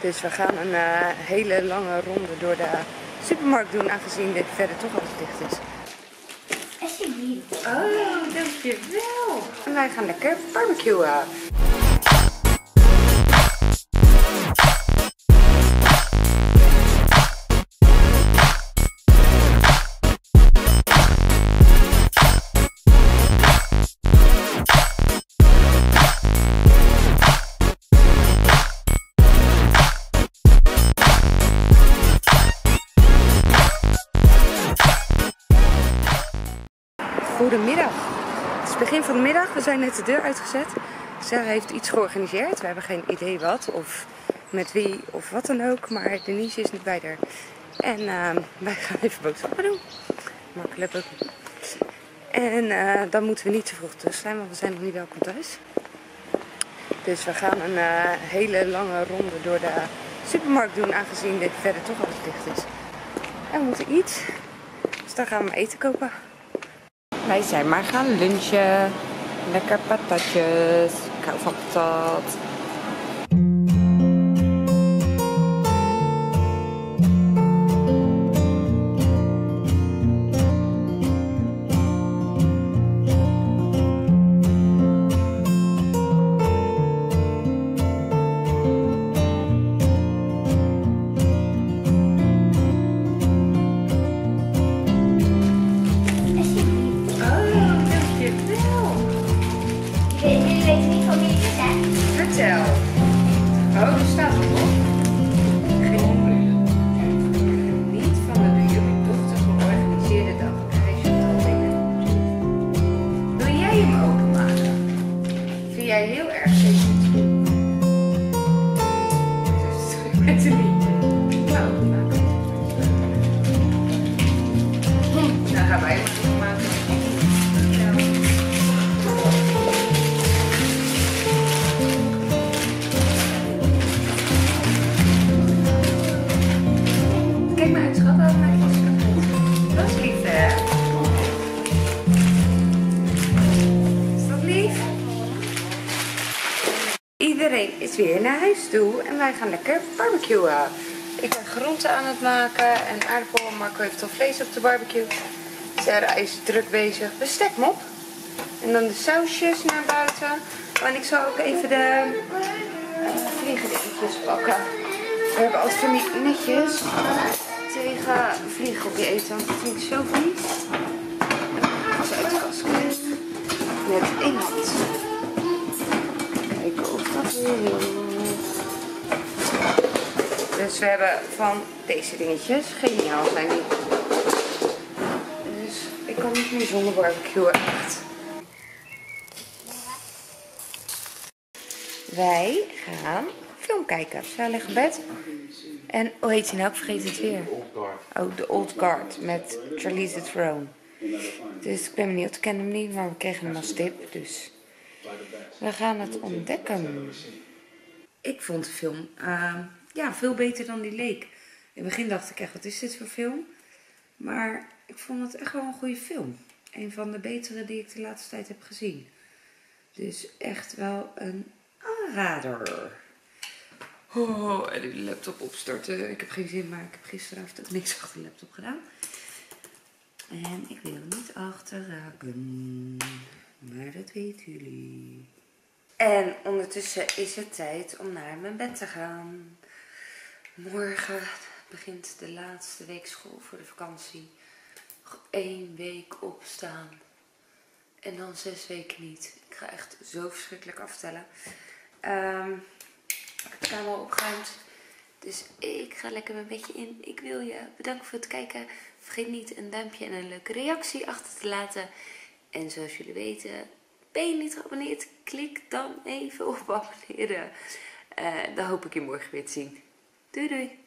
Dus we gaan een eh, hele lange ronde door de supermarkt doen, aangezien dit verder toch altijd dicht is. Alsjeblieft. Oh, dankjewel. En wij gaan lekker barbecuen. Goedemiddag. Het is begin van de middag. We zijn net de deur uitgezet. Sarah heeft iets georganiseerd. We hebben geen idee wat of met wie of wat dan ook. Maar Denise is niet bij haar. En ehm, wij gaan even boodschappen doen. Makkelijk ook. En eh, dan moeten we niet te vroeg terug zijn, want we zijn nog niet welkom thuis. Dus we gaan een eh, hele lange ronde door de supermarkt doen, aangezien dit verder toch altijd dicht is. En we moeten iets. Dus dan gaan we eten kopen. Wij zijn maar gaan lunchen. Lekker patatjes. Ik van patat. Jullie weten niet van wie het is, hè? Vertel. Oh, er staat er nog. Niet van de door jullie dochter georganiseerde dag. Wil jij hem openmaken? Vind jij heel erg weet het niet. Nou, Kijk maar uit, schat. Laat mij vast. Dat is lief, hè? Is dat lief? Iedereen is weer naar huis toe en wij gaan lekker barbecuen. Ik ben groenten aan het maken en aardappel. Marco heeft al vlees op de barbecue. Sarah is druk bezig. Bestek hem op. En dan de sausjes naar buiten. En ik zal ook even de uh, vliegdingetjes pakken. We hebben altijd van die netjes tegen vliegen op je eten. Dat vind ik zo vies. En uit de kast. Met één hand. Kijken of dat weer. Dus we hebben van deze dingetjes. Geniaal zijn die. Dus ik kan niet meer zonder barbecue echt. Wij gaan film kijken. Liggen bed. En hoe heet hij nou? Ik vergeet het weer. Oh, The Old Guard met Charlize Theron. Dus ik ben benieuwd. Ik ken hem niet, maar we kregen hem als tip. Dus we gaan het ontdekken. Ik vond de film uh, ja, veel beter dan die leek. In het begin dacht ik echt, wat is dit voor film? Maar ik vond het echt wel een goede film. Een van de betere die ik de laatste tijd heb gezien. Dus echt wel een aanrader. Oh, en de laptop opstarten. Ik heb geen zin, maar ik heb gisteravond niks achter de laptop gedaan. En ik wil niet achterraken. Maar dat weten jullie. En ondertussen is het tijd om naar mijn bed te gaan. Morgen begint de laatste week school voor de vakantie. Één week opstaan. En dan zes weken niet. Ik ga echt zo verschrikkelijk aftellen. Um, de kamer opgeruimd. Dus ik ga lekker mijn bedje in. Ik wil je bedanken voor het kijken. Vergeet niet een duimpje en een leuke reactie achter te laten. En zoals jullie weten, ben je niet geabonneerd? Klik dan even op abonneren. Uh, dan hoop ik je morgen weer te zien. Doei doei!